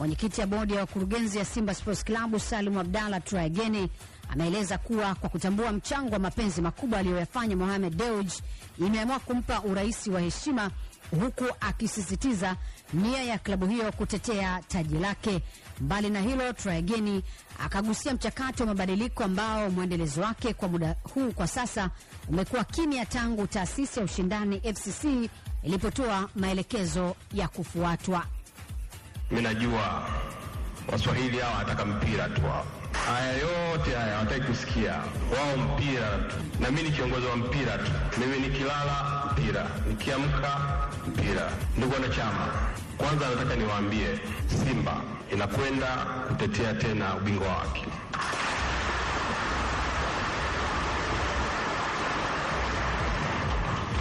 Mwenyekiti ya bodi ya wakurugenzi ya Simba Sports Club Salim Abdalla Traegeni ameeleza kuwa kwa kutambua mchango wa mapenzi makubwa aliyoyafanya Mohamed Dewji imeamua kumpa urais wa heshima huku akisisitiza nia ya klabu hiyo kutetea taji lake. Mbali na hilo, Traegeni akagusia mchakato wa mabadiliko ambao mwendelezo wake kwa muda huu kwa sasa umekuwa kimya tangu taasisi ya ushindani FCC ilipotoa maelekezo ya kufuatwa. Mimi najua Waswahili hawa wanataka mpira tu hao. Haya yote haya hawataki kusikia, wao mpira tu, na mimi ni kiongozi wa mpira tu. Mimi nikilala mpira, nikiamka mpira. Ndugu wanachama, kwanza nataka niwaambie Simba inakwenda kutetea tena ubingwa wake.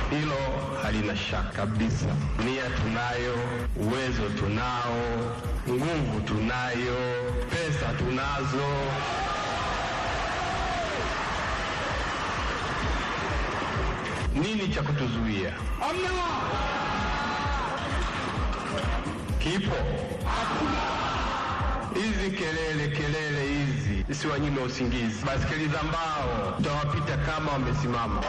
Hilo halina shaka kabisa. Nia tunayo, uwezo tunao, nguvu tunayo, pesa tunazo. Nini cha kutuzuia? Kipo? Hizi kelele kelele hizi zisiwanyime usingizi. Baskeli za mbao tutawapita kama wamesimama.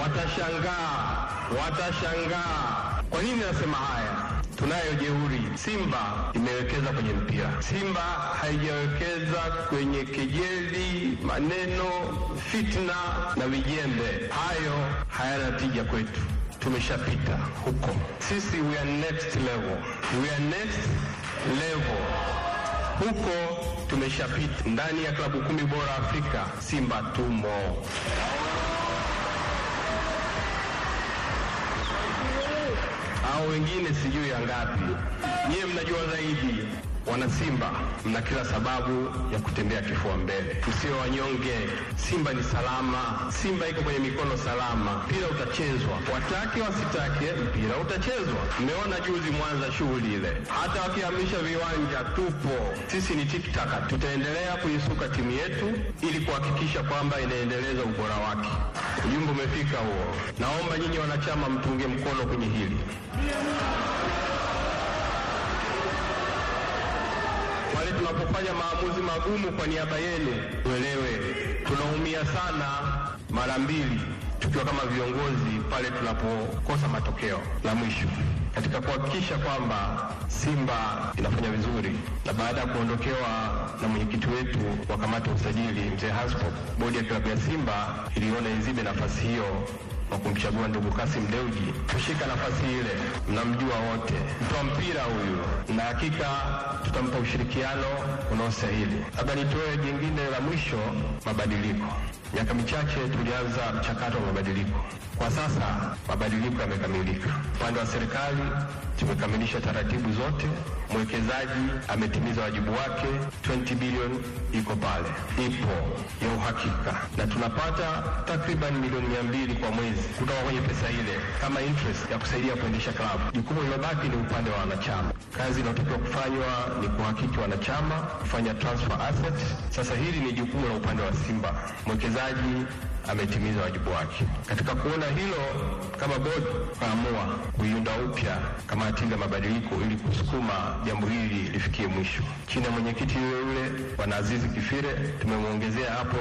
Watashangaa, watashangaa. Kwa nini nasema haya? Tunayo jeuri. Simba imewekeza kwenye mpira. Simba haijawekeza kwenye kejeli, maneno, fitna na vijembe. Hayo hayana tija kwetu. Tumeshapita huko. Sisi we are next level. We are next level. Huko tumeshapita. Ndani ya klabu kumi bora Afrika, Simba tumo. Au wengine sijui ya ngapi. Nyiye mnajua zaidi. Wana Simba, mna kila sababu ya kutembea kifua mbele, msio wanyonge. Simba ni salama, Simba iko kwenye mikono salama. Mpira utachezwa, watake wasitake, mpira utachezwa. Mmeona juzi Mwanza shughuli ile, hata wakihamisha viwanja tupo. Sisi ni tiktaka, tutaendelea kuisuka timu yetu ili kuhakikisha kwamba inaendeleza ubora wake. Ujumbe umefika huo. Naomba nyinyi wanachama mtunge mkono kwenye hili. Pale tunapofanya maamuzi magumu kwa niaba yenu, uelewe tunaumia sana mara mbili tukiwa kama viongozi pale tunapokosa matokeo. La mwisho katika kuhakikisha kwamba Simba inafanya vizuri, na baada ya kuondokewa na mwenyekiti wetu wa kamati ya usajili mzee Haspo, bodi ya klabu ya Simba iliona izibe nafasi hiyo kwa kumchagua ndugu Kasim Deuji kushika nafasi ile. Mnamjua wote, mtoa mpira huyu, na hakika tutampa ushirikiano unaostahili. Labda nitoe jingine la mwisho, mabadiliko. Miaka michache tulianza mchakato wa mabadiliko. Kwa sasa mabadiliko yamekamilika. Upande wa serikali tumekamilisha taratibu zote, mwekezaji ametimiza wajibu wake, 20 bilioni iko pale, ipo ya uhakika, na tunapata takriban milioni mia mbili kwa mwezi kutoka kwenye pesa ile kama interest ya kusaidia kuendesha klabu. Jukumu lilobaki ni upande wa wanachama. Kazi inayotakiwa kufanywa ni kuhakiki wanachama, kufanya transfer asset. Sasa hili ni jukumu la upande wa Simba, mwekezaji ametimiza wajibu wake. Katika kuona hilo, kama bodi kaamua kuiunda upya kamati ya mabadiliko ili kusukuma jambo hili lifikie mwisho. Chini ya mwenyekiti yule yule Bwana Azizi Kifire, tumemwongezea hapo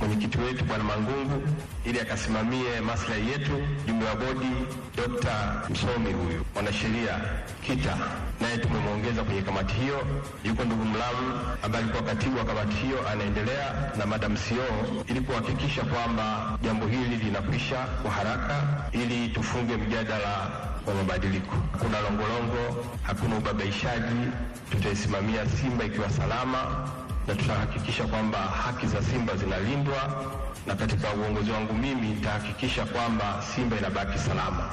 mwenyekiti wetu Bwana Mangungu ili akasimamie maslahi yetu. Jumbe wa bodi Dr. msomi huyu mwanasheria Kita naye tumemwongeza kwenye kamati hiyo. Yuko ndugu Mlamu ambaye alikuwa katibu wa kamati hiyo, anaendelea na madam CEO ili kuhakikisha kwamba jambo hili linakwisha kwa haraka ili tufunge mjadala wa mabadiliko. Hakuna longolongo, hakuna ubabaishaji. Tutaisimamia Simba ikiwa salama na tutahakikisha kwamba haki za Simba zinalindwa, na katika uongozi wangu mimi nitahakikisha kwamba Simba inabaki salama.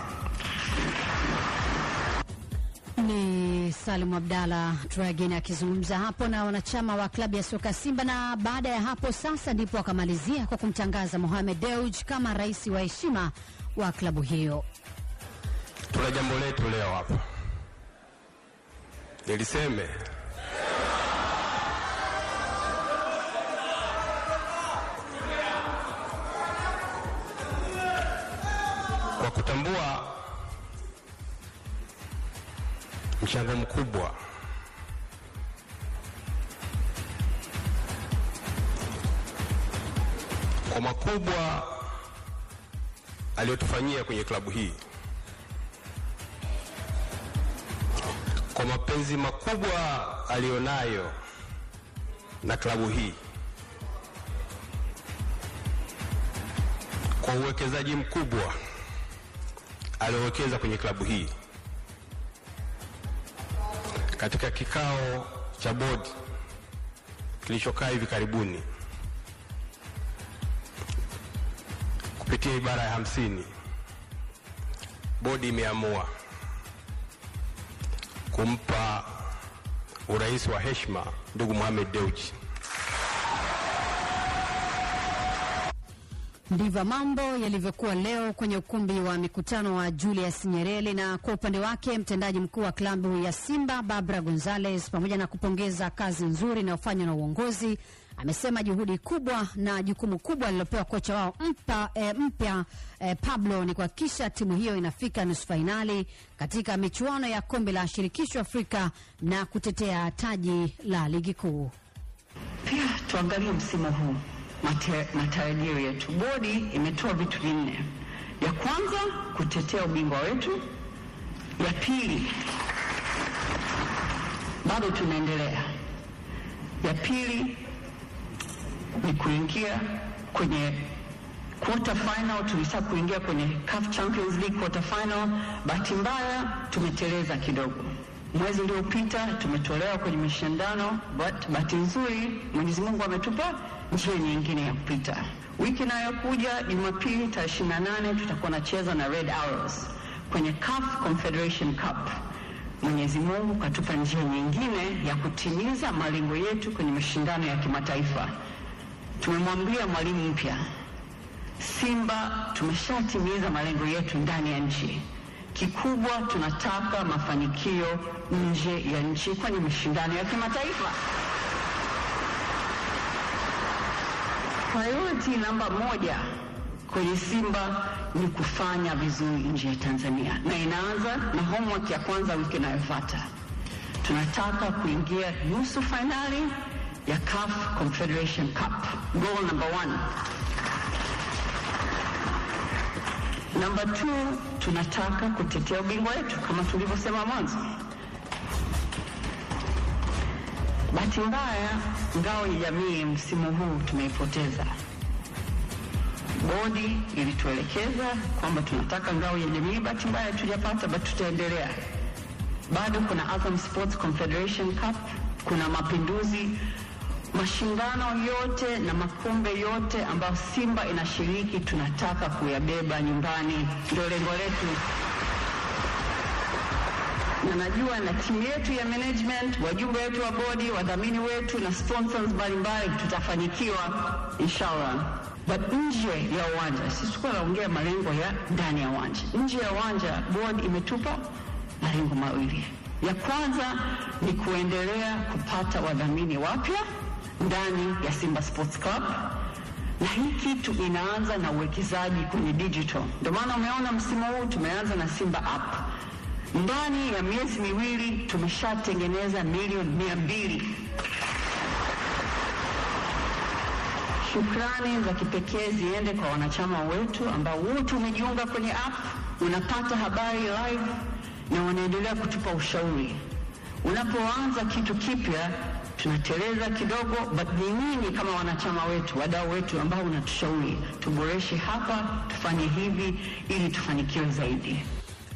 Ni salimu Abdalla Tragen akizungumza hapo na wanachama wa klabu ya soka Simba, na baada ya hapo sasa ndipo akamalizia kwa kumtangaza Mohamed Dewji kama rais wa heshima wa klabu hiyo. Tuna jambo letu leo hapa, niliseme kutambua mchango mkubwa kwa makubwa aliyotufanyia kwenye klabu hii, kwa mapenzi makubwa aliyonayo na klabu hii, kwa uwekezaji mkubwa aliowekeza kwenye klabu hii. Katika kikao cha bodi kilichokaa hivi karibuni kupitia ibara ya hamsini bodi imeamua kumpa urais wa heshima ndugu Mohamed Dewji. Ndivyo mambo yalivyokuwa leo kwenye ukumbi wa mikutano wa Julius Nyerere. Na kwa upande wake mtendaji mkuu wa klabu ya Simba Barbara Gonzalez, pamoja na kupongeza kazi nzuri inayofanywa na uongozi, amesema juhudi kubwa na jukumu kubwa lilopewa kocha wao mpa, e, mpya e, Pablo ni kuhakikisha timu hiyo inafika nusu fainali katika michuano ya kombe la shirikisho Afrika na kutetea taji la ligi kuu. Pia tuangalie msimu huu matarajio yetu. Bodi imetoa vitu vinne. Ya kwanza kutetea ubingwa wetu, ya pili bado tunaendelea, ya pili ni kuingia kwenye quarter final. Tulitaka kuingia kwenye CAF Champions League quarter final, bahati mbaya tumeteleza kidogo. Mwezi uliopita tumetolewa kwenye mashindano, but bahati nzuri Mwenyezi Mungu ametupa njia nyingine ya kupita. Wiki inayokuja Jumapili tarehe 28 tutakuwa nacheza na Red Arrows kwenye CAF Confederation Cup. Mwenyezi Mungu katupa njia nyingine ya kutimiza malengo yetu kwenye mashindano ya kimataifa. Tumemwambia mwalimu mpya Simba tumeshatimiza malengo yetu ndani ya nchi. Kikubwa tunataka mafanikio nje ya nchi kwenye mashindano ya kimataifa. Priority namba moja kwenye Simba ni kufanya vizuri nje ya Tanzania, na inaanza na homework ya kwanza wiki inayofuata. Tunataka kuingia nusu fainali ya CAF Confederation Cup. Goal number one. Namba two, tunataka kutetea ubingwa wetu kama tulivyosema mwanzo. Bahati mbaya, ngao ya jamii msimu huu tumeipoteza. Bodi ilituelekeza kwamba tunataka ngao ya jamii, bahati mbaya tujapata, bado tutaendelea. Bado kuna Azam Sports Confederation Cup, kuna Mapinduzi, mashindano yote na makombe yote ambayo Simba inashiriki tunataka kuyabeba nyumbani, ndio lengo letu na najua na timu yetu ya management, wajumbe wetu wa bodi, wadhamini wetu na sponsors mbalimbali tutafanikiwa inshallah. But nje ya uwanja, sisi kwa naongea malengo ya ndani ya uwanja. Nje ya uwanja, board imetupa malengo mawili. Ya kwanza ni kuendelea kupata wadhamini wapya ndani ya Simba Sports Club na hii kitu inaanza na uwekezaji kwenye digital. Ndio maana umeona msimu huu tumeanza na Simba app ndani ya miezi miwili tumeshatengeneza milioni mia mbili. Shukrani za kipekee ziende kwa wanachama wetu ambao wote umejiunga kwenye app, unapata habari live na wanaendelea kutupa ushauri. Unapoanza kitu kipya tunateleza kidogo, but ni nyinyi kama wanachama wetu, wadau wetu ambao unatushauri tuboreshe hapa, tufanye hivi ili tufanikiwe zaidi.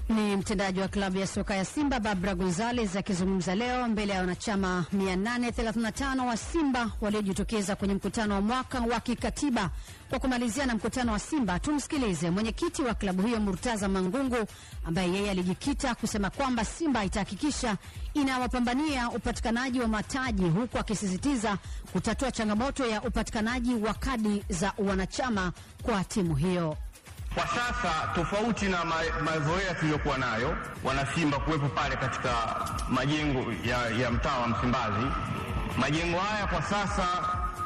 Ni mtendaji wa klabu ya soka ya Simba Barbara Gonzalez akizungumza leo mbele ya wanachama 835 wa Simba waliojitokeza kwenye mkutano wa mwaka wa kikatiba. Kwa kumalizia na mkutano wa Simba, tumsikilize mwenyekiti wa klabu hiyo Murtaza Mangungu, ambaye yeye alijikita kusema kwamba Simba itahakikisha inawapambania upatikanaji wa mataji, huku akisisitiza kutatua changamoto ya upatikanaji wa kadi za wanachama kwa timu hiyo. Kwa sasa tofauti na mazoea tuliyokuwa nayo wanasimba kuwepo pale katika majengo ya, ya mtaa wa Msimbazi, majengo haya kwa sasa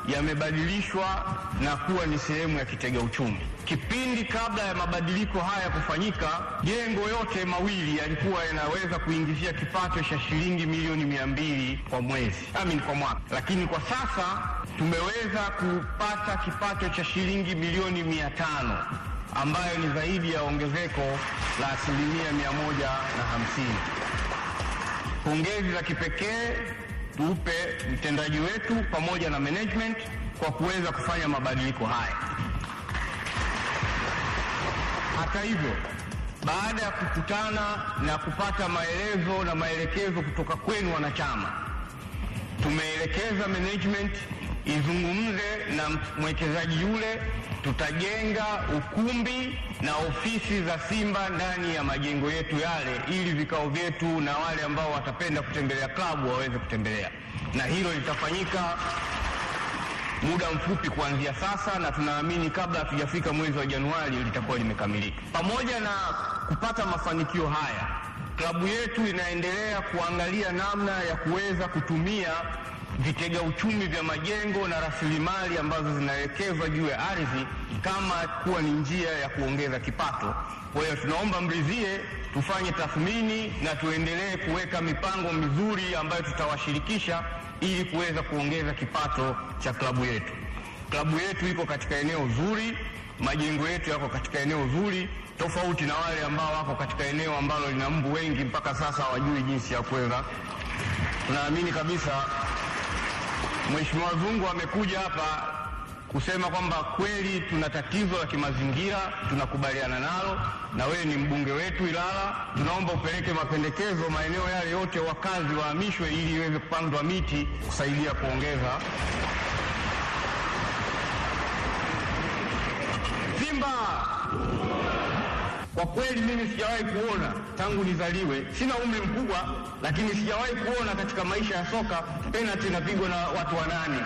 yamebadilishwa na kuwa ni sehemu ya kitega uchumi. Kipindi kabla ya mabadiliko haya kufanyika, jengo yote mawili yalikuwa yanaweza kuingizia kipato cha shilingi milioni mia mbili kwa mwezi, amin, kwa mwaka, lakini kwa sasa tumeweza kupata kipato cha shilingi milioni mia tano ambayo ni zaidi ya ongezeko la asilimia mia moja na hamsini. Pongezi za kipekee tuupe mtendaji wetu pamoja na management kwa kuweza kufanya mabadiliko haya. Hata hivyo, baada ya kukutana na kupata maelezo na maelekezo kutoka kwenu wanachama, tumeelekeza management izungumze na mwekezaji yule. Tutajenga ukumbi na ofisi za Simba ndani ya majengo yetu yale, ili vikao vyetu na wale ambao watapenda kutembelea klabu waweze kutembelea, na hilo litafanyika muda mfupi kuanzia sasa, na tunaamini kabla hatujafika mwezi wa Januari litakuwa limekamilika. Pamoja na kupata mafanikio haya, klabu yetu inaendelea kuangalia namna ya kuweza kutumia vitega uchumi vya majengo na rasilimali ambazo zinawekezwa juu ya ardhi kama kuwa ni njia ya kuongeza kipato. Kwa hiyo tunaomba mridhie, tufanye tathmini na tuendelee kuweka mipango mizuri ambayo tutawashirikisha ili kuweza kuongeza kipato cha klabu yetu. Klabu yetu iko katika eneo zuri, majengo yetu yako katika eneo zuri, tofauti na wale ambao wako katika eneo ambalo lina mbu wengi mpaka sasa hawajui jinsi ya kuweza. Tunaamini kabisa Mheshimiwa Zungu amekuja hapa kusema kwamba kweli tuna tatizo la kimazingira, tunakubaliana nalo, na wewe ni mbunge wetu Ilala, tunaomba upeleke mapendekezo maeneo yale yote wakazi wahamishwe, ili iweze kupandwa miti kusaidia kuongeza. Simba kwa kweli mimi sijawahi kuona tangu nizaliwe, sina umri mkubwa, lakini sijawahi kuona katika maisha ya soka penalti inapigwa na watu wanane.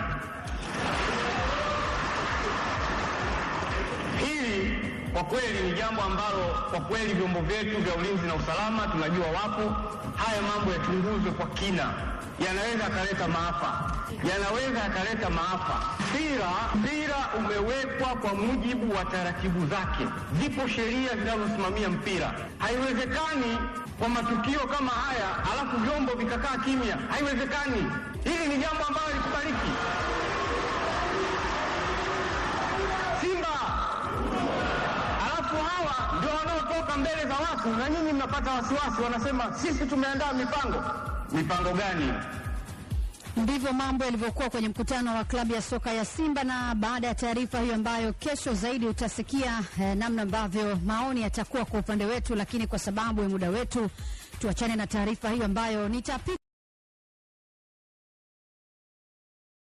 Kwa kweli ni jambo ambalo kwa kweli vyombo vyetu vya ulinzi na usalama tunajua wapo. Haya mambo yachunguzwe kwa kina, yanaweza yakaleta maafa, yanaweza yakaleta maafa. Mpira mpira umewekwa kwa mujibu wa taratibu zake, zipo sheria zinazosimamia mpira. Haiwezekani kwa matukio kama haya alafu vyombo vikakaa kimya, haiwezekani. Hili ni jambo ambalo likubaliki. Simba alafu hawa ndio wanaotoka mbele za watu, na nyinyi mnapata wasiwasi, wanasema sisi tumeandaa mipango. Mipango gani? Ndivyo mambo yalivyokuwa kwenye mkutano wa klabu ya soka ya Simba. Na baada ya taarifa hiyo ambayo kesho zaidi utasikia eh, namna ambavyo maoni yatakuwa kwa upande wetu, lakini kwa sababu ya muda wetu tuachane na taarifa hiyo ambayo nitapita